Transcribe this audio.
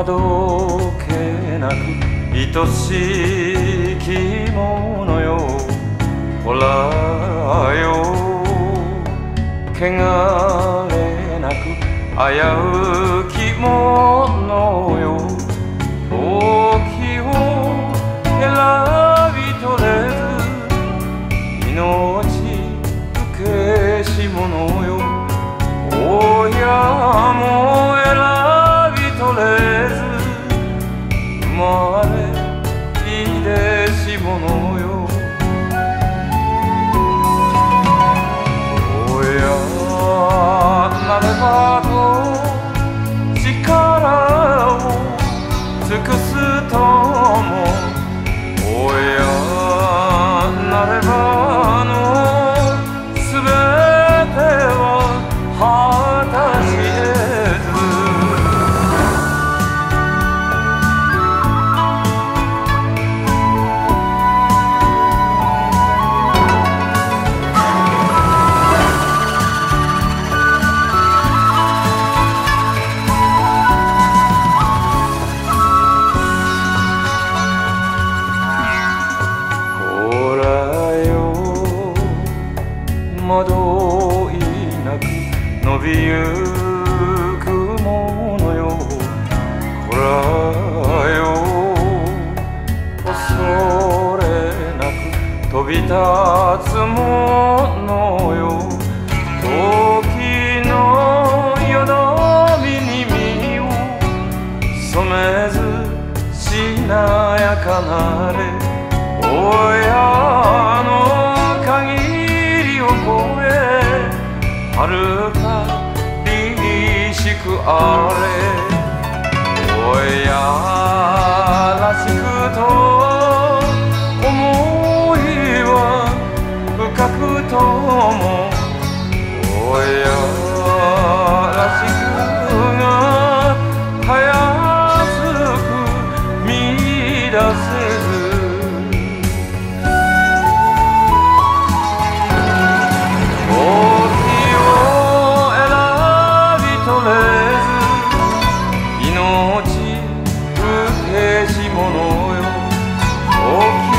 あどけなく愛しきものよほらよ汚れなく危うきものよ。の力を尽くすとも親な伸びゆくものよ。ほらよ。恐れなく飛び立つものよ時のよどみに身を染めずしなやかなれ親の限りを超え遥か凛々しくあれ親らしくと思いは深くとも親らしくがたやすく見出せ。ものよ。